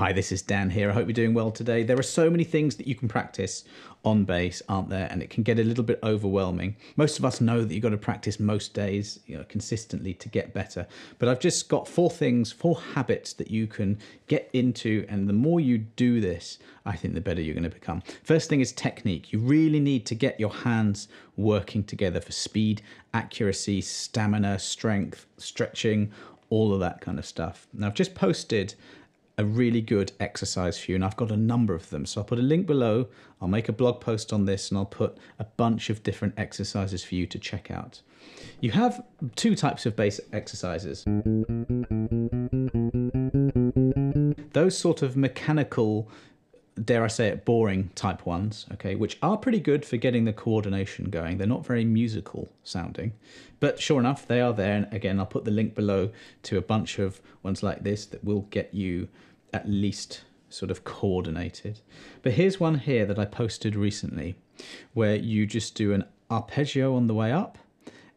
Hi, this is Dan here. I hope you're doing well today. There are so many things that you can practice on bass, aren't there? And it can get a little bit overwhelming. Most of us know that you've got to practice most days, you know, consistently to get better. But I've just got four things, four habits that you can get into, and the more you do this, I think the better you're going to become. First thing is technique. You really need to get your hands working together for speed, accuracy, stamina, strength, stretching, all of that kind of stuff. Now, I've just posted a really good exercise for you, and I've got a number of them. So I'll put a link below. I'll make a blog post on this, and I'll put a bunch of different exercises for you to check out. You have two types of bass exercises. Those sort of mechanical dare I say it, boring type ones, okay, which are pretty good for getting the coordination going. They're not very musical sounding, but sure enough, they are there. And again, I'll put the link below to a bunch of ones like this that will get you at least sort of coordinated. But here's one here that I posted recently where you just do an arpeggio on the way up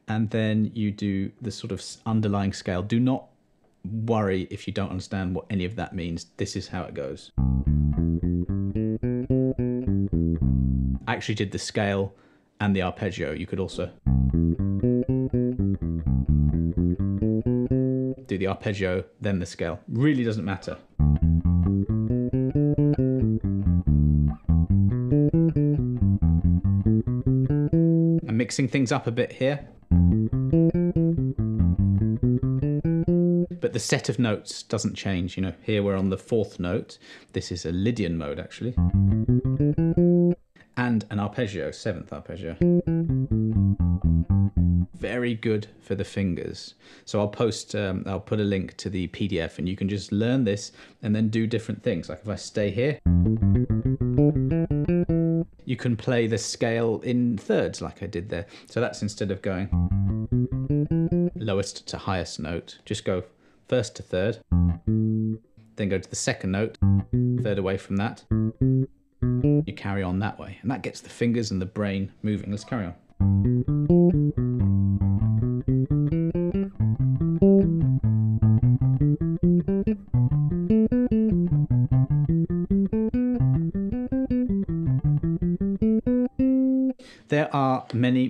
and then you do the sort of underlying scale. Do not worry if you don't understand what any of that means. This is how it goes. I actually did the scale and the arpeggio. You could also do the arpeggio, then the scale. Really doesn't matter. I'm mixing things up a bit here. But the set of notes doesn't change. You know, here we're on the fourth note. This is a Lydian mode, actually. And an arpeggio, seventh arpeggio. Very good for the fingers. So I'll post, um, I'll put a link to the PDF and you can just learn this and then do different things. Like if I stay here, you can play the scale in thirds like I did there. So that's instead of going lowest to highest note, just go first to third, then go to the second note, third away from that. You carry on that way, and that gets the fingers and the brain moving. Let's carry on.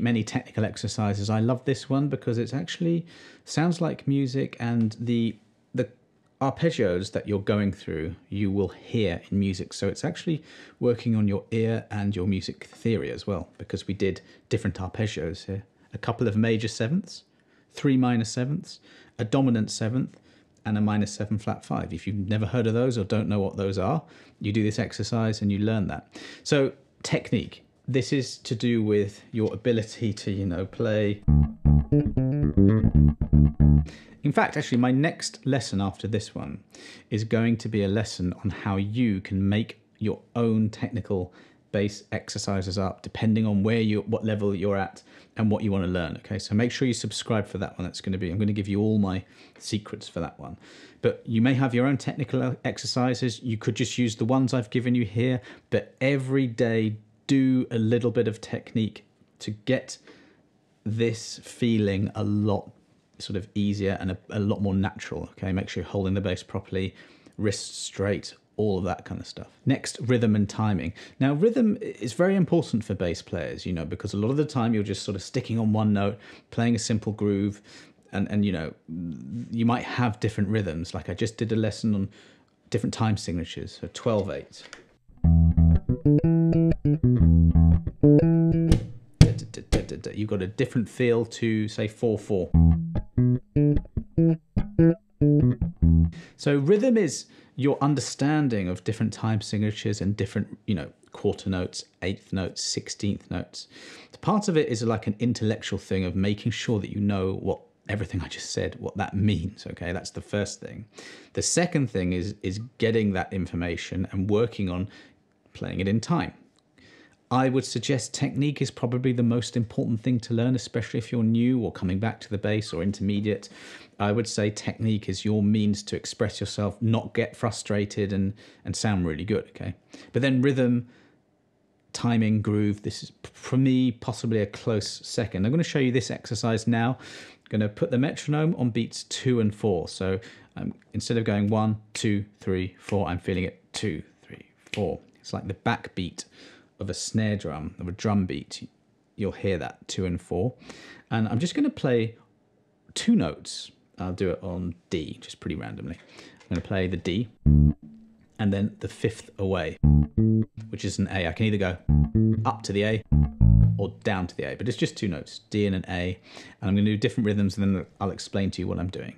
Many, technical exercises. I love this one because it's actually sounds like music and the the arpeggios that you're going through you will hear in music. So it's actually working on your ear and your music theory as well because we did different arpeggios here. A couple of major sevenths three minor sevenths a dominant seventh and a minor seven flat five. If you've never heard of those or don't know what those are you do this exercise and you learn that. So technique this is to do with your ability to you know play. In fact, actually, my next lesson after this one is going to be a lesson on how you can make your own technical bass exercises up depending on where you what level you're at and what you want to learn okay? So make sure you subscribe for that one that's going to be i'm going to give you all my secrets for that one. But you may have your own technical exercises you could just use the ones i've given you here but every day do a little bit of technique to get this feeling a lot sort of easier and a, a lot more natural. Okay, make sure you're holding the bass properly, wrists straight, all of that kind of stuff. Next, rhythm and timing. Now, rhythm is very important for bass players, you know, because a lot of the time you're just sort of sticking on one note, playing a simple groove, and, and you know, you might have different rhythms. Like I just did a lesson on different time signatures, so 12 8. You've got a different feel to, say, 4 4. So rhythm is your understanding of different time signatures and different, you know, quarter notes, eighth notes, sixteenth notes. Part of it is like an intellectual thing of making sure that you know what everything I just said, what that means. Okay, that's the first thing. The second thing is is getting that information and working on playing it in time. I would suggest technique is probably the most important thing to learn, especially if you're new or coming back to the bass or intermediate. I would say technique is your means to express yourself, not get frustrated and, and sound really good, okay? But then rhythm, timing, groove, this is for me possibly a close second. I'm going to show you this exercise now. I'm going to put the metronome on beats two and four. So I'm, instead of going one, two, three, four, I'm feeling it two, three, four. It's like the backbeat of a snare drum, of a drum beat. You'll hear that two and four. And I'm just going to play two notes. I'll do it on D, just pretty randomly. I'm going to play the D and then the fifth away, which is an A. I can either go up to the A or down to the A, but it's just two notes, D and an A. And I'm going to do different rhythms and then I'll explain to you what I'm doing.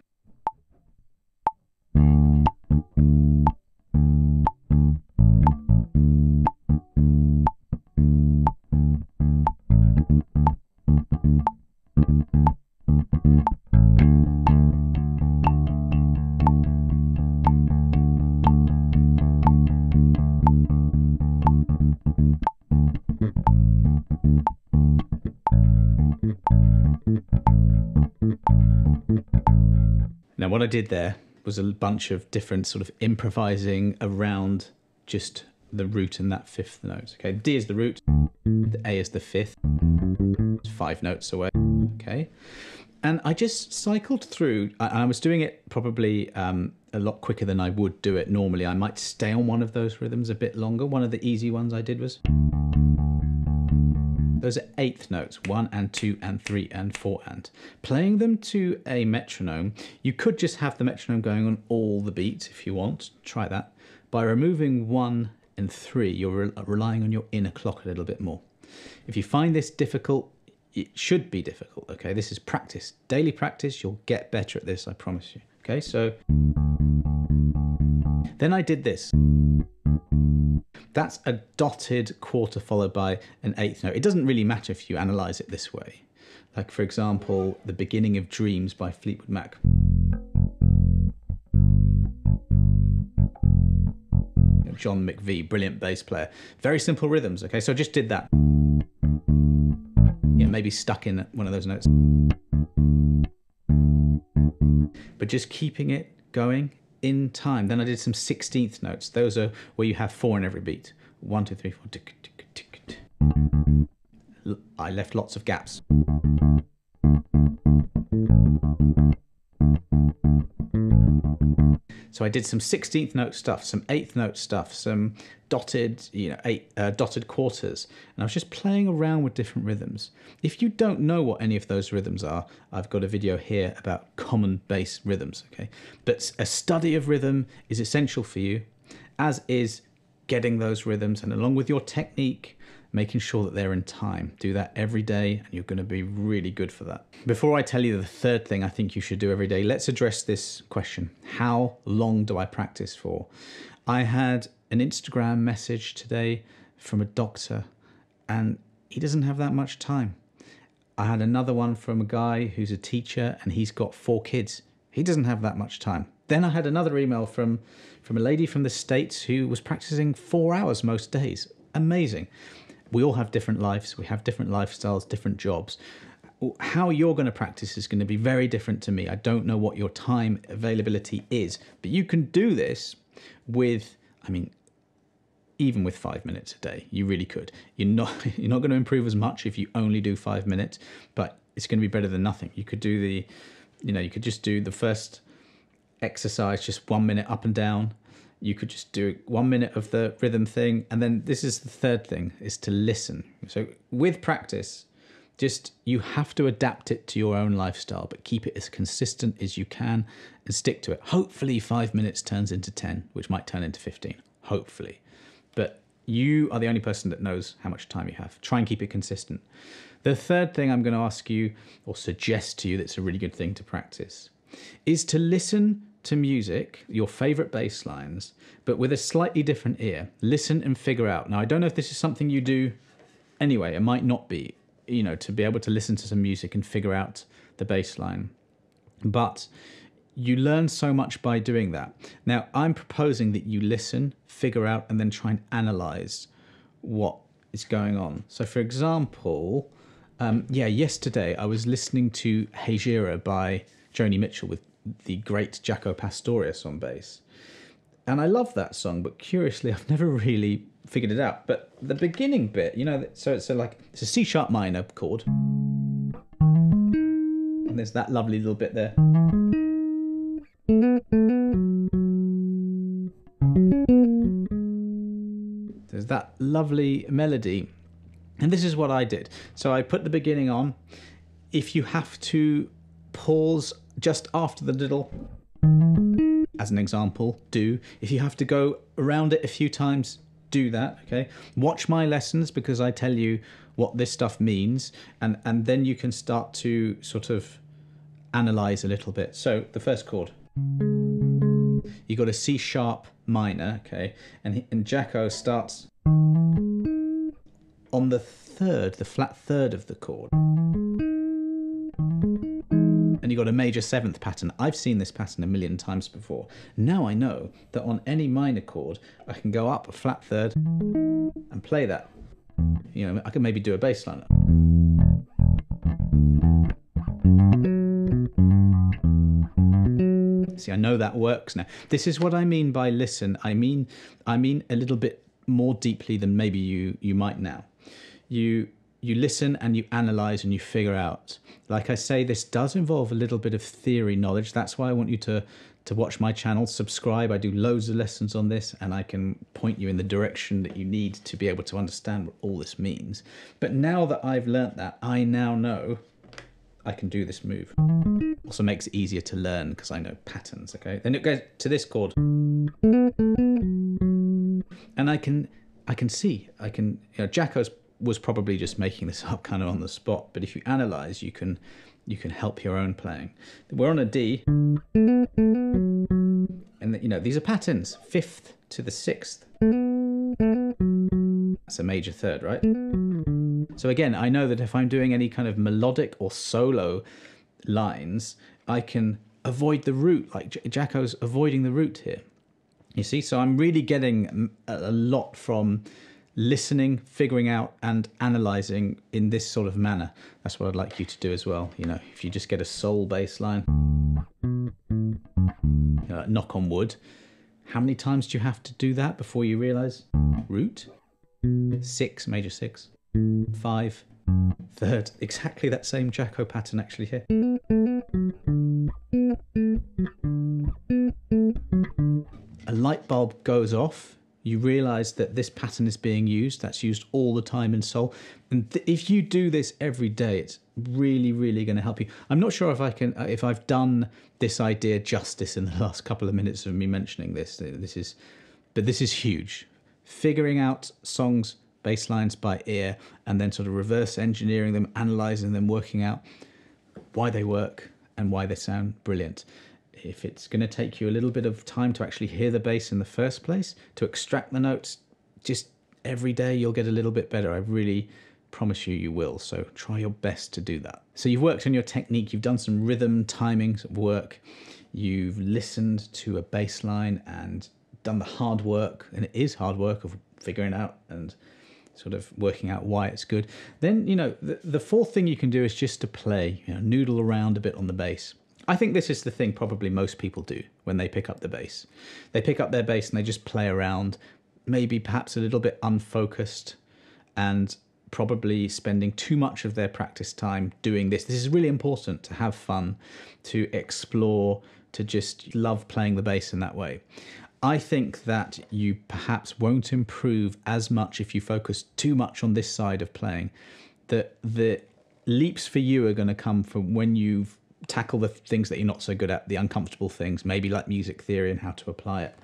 Now, what I did there was a bunch of different sort of improvising around just the root and that fifth note. Okay, D is the root, the A is the fifth, five notes away. Okay, and I just cycled through. I, I was doing it probably um, a lot quicker than I would do it normally. I might stay on one of those rhythms a bit longer. One of the easy ones I did was. Those are eighth notes, one and two and three and four and. Playing them to a metronome, you could just have the metronome going on all the beats if you want. Try that. By removing one and three, you're re- relying on your inner clock a little bit more. If you find this difficult, it should be difficult, okay? This is practice. Daily practice, you'll get better at this, I promise you. Okay, so then I did this. That's a dotted quarter followed by an eighth note. It doesn't really matter if you analyze it this way. Like, for example, The Beginning of Dreams by Fleetwood Mac. John McVie, brilliant bass player. Very simple rhythms, okay? So I just did that. Yeah, maybe stuck in one of those notes. But just keeping it going in time. Then I did some 16th notes. Those are where you have four in every beat. One, two, three, four. Tick, tick, tick, tick. I left lots of gaps. So I did some 16th note stuff, some 8th note stuff, some dotted, you know, eight uh, dotted quarters, and I was just playing around with different rhythms. If you don't know what any of those rhythms are, I've got a video here about common bass rhythms, okay? But a study of rhythm is essential for you, as is getting those rhythms and along with your technique making sure that they're in time. Do that every day, and you're going to be really good for that. Before I tell you the third thing I think you should do every day, let's address this question How long do I practice for? I had an Instagram message today from a doctor, and he doesn't have that much time. I had another one from a guy who's a teacher, and he's got four kids. He doesn't have that much time. Then I had another email from from a lady from the states who was practicing four hours most days. Amazing we all have different lives, we have different lifestyles, different jobs. How you're going to practice is going to be very different to me. I don't know what your time availability is, but you can do this with, I mean, even with five minutes a day, you really could. You're not you're not going to improve as much if you only do five minutes, but it's going to be better than nothing. You could do the, you know, you could just do the first exercise, just one minute up and down, you could just do one minute of the rhythm thing and then this is the third thing is to listen. So with practice just you have to adapt it to your own lifestyle but keep it as consistent as you can and stick to it. Hopefully five minutes turns into 10 which might turn into 15 hopefully. But you are the only person that knows how much time you have. Try and keep it consistent. The third thing i'm going to ask you or suggest to you that's a really good thing to practice is to listen to music, your favorite bass lines, but with a slightly different ear. Listen and figure out. Now, I don't know if this is something you do anyway, it might not be, you know, to be able to listen to some music and figure out the bass line. But you learn so much by doing that. Now, I'm proposing that you listen, figure out, and then try and analyze what is going on. So, for example, um, yeah, yesterday I was listening to Hejira by Joni Mitchell with the great Jaco Pastorius on bass. And I love that song, but curiously, I've never really figured it out. But the beginning bit, you know, so it's a, like it's a C sharp minor chord, and there's that lovely little bit there. There's that lovely melody, and this is what I did. So I put the beginning on. If you have to pause just after the little, as an example, do. If you have to go around it a few times, do that. Okay. Watch my lessons because I tell you what this stuff means, and and then you can start to sort of analyze a little bit. So the first chord, you got a C sharp minor, okay, and and Jaco starts on the third, the flat third of the chord. And you got a major seventh pattern. I've seen this pattern a million times before. Now I know that on any minor chord, I can go up a flat third and play that. You know, I can maybe do a bass line. See, I know that works now. This is what I mean by listen. I mean, I mean a little bit more deeply than maybe you you might now. You you listen and you analyze and you figure out. Like I say, this does involve a little bit of theory knowledge. That's why I want you to to watch my channel, subscribe. I do loads of lessons on this and I can point you in the direction that you need to be able to understand what all this means. But now that I've learnt that, I now know I can do this move. Also makes it easier to learn because I know patterns, okay? Then it goes to this chord. And I can I can see, I can, you know, Jaco's was probably just making this up kind of on the spot, but if you analyze, you can you can help your own playing. We're on a D. And you know, these are patterns, fifth to the sixth. That's a major third, right? So again, I know that if I'm doing any kind of melodic or solo lines, I can avoid the root, like Jaco's avoiding the root here. You see, so I'm really getting a lot from listening, figuring out, and analyzing in this sort of manner. That's what I'd like you to do as well. You know, if you just get a soul bass line, uh, knock on wood, how many times do you have to do that before you realize root? Six, major six, five, third, exactly that same Jaco pattern actually here. A light bulb goes off you realize that this pattern is being used. That's used all the time in soul. And th- if you do this every day, it's really, really going to help you. I'm not sure if I can, uh, if I've done this idea justice in the last couple of minutes of me mentioning this. This is, but this is huge. Figuring out songs, bass lines by ear, and then sort of reverse engineering them, analyzing them, working out why they work and why they sound brilliant if it's going to take you a little bit of time to actually hear the bass in the first place, to extract the notes, just every day you'll get a little bit better. I really promise you you will. So try your best to do that. So you've worked on your technique, you've done some rhythm timing work, you've listened to a bass line and done the hard work, and it is hard work of figuring out and sort of working out why it's good. Then, you know, the, the fourth thing you can do is just to play, you know, noodle around a bit on the bass. I think this is the thing probably most people do when they pick up the bass. They pick up their bass and they just play around, maybe perhaps a little bit unfocused and probably spending too much of their practice time doing this. This is really important to have fun, to explore, to just love playing the bass in that way. I think that you perhaps won't improve as much if you focus too much on this side of playing. That the leaps for you are going to come from when you've tackle the things that you're not so good at, the uncomfortable things, maybe like music theory and how to apply it,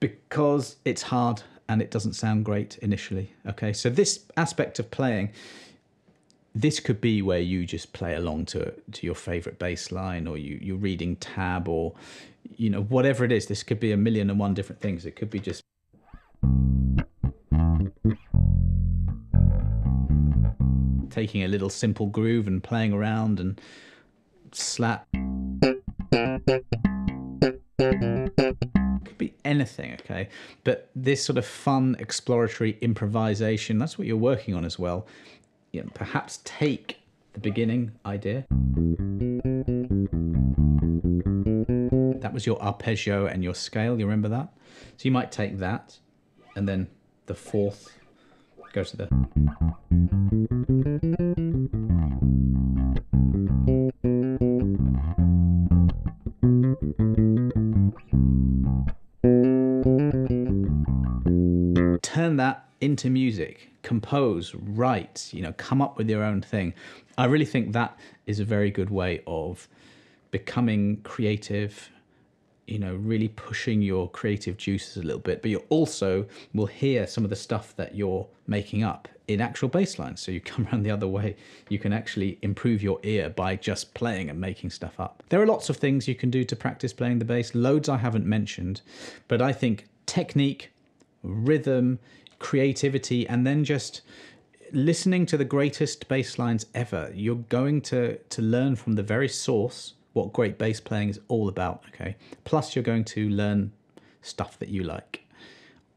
because it's hard and it doesn't sound great initially. Okay, so this aspect of playing, this could be where you just play along to to your favorite bass line, or you you're reading tab, or you know whatever it is. This could be a million and one different things. It could be just. Taking a little simple groove and playing around and slap. Could be anything, okay? But this sort of fun, exploratory improvisation, that's what you're working on as well. You know, perhaps take the beginning idea. That was your arpeggio and your scale, you remember that? So you might take that and then the fourth, go to the. Into music, compose, write, you know, come up with your own thing. I really think that is a very good way of becoming creative, you know, really pushing your creative juices a little bit, but you also will hear some of the stuff that you're making up in actual bass lines. So you come around the other way, you can actually improve your ear by just playing and making stuff up. There are lots of things you can do to practice playing the bass, loads I haven't mentioned, but I think technique, rhythm, creativity, and then just listening to the greatest bass lines ever, you're going to, to learn from the very source what great bass playing is all about, okay? Plus, you're going to learn stuff that you like.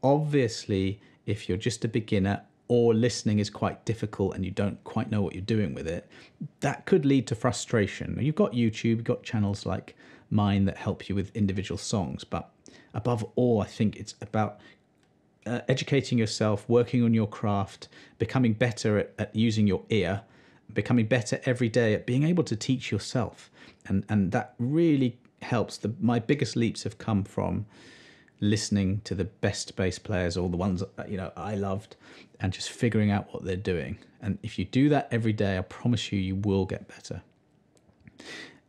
Obviously, if you're just a beginner or listening is quite difficult and you don't quite know what you're doing with it, that could lead to frustration. You've got YouTube, you've got channels like mine that help you with individual songs, but above all, I think it's about uh, educating yourself, working on your craft, becoming better at, at using your ear, becoming better every day at being able to teach yourself. And, and that really helps. The, my biggest leaps have come from listening to the best bass players or the ones that, you know I loved and just figuring out what they're doing. And if you do that every day, I promise you, you will get better.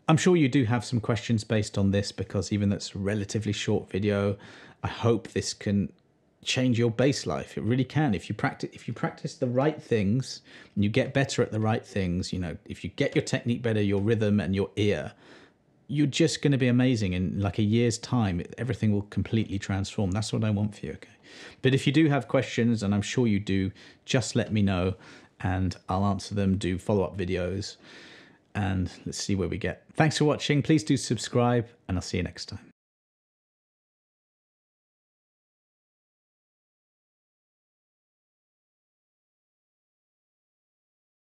I'm sure you do have some questions based on this because even that's a relatively short video, I hope this can change your bass life. It really can. If you practice if you practice the right things and you get better at the right things, you know, if you get your technique better, your rhythm and your ear, you're just going to be amazing in like a year's time. Everything will completely transform. That's what I want for you, okay? But if you do have questions and I'm sure you do, just let me know and I'll answer them, do follow-up videos and let's see where we get. Thanks for watching. Please do subscribe and I'll see you next time.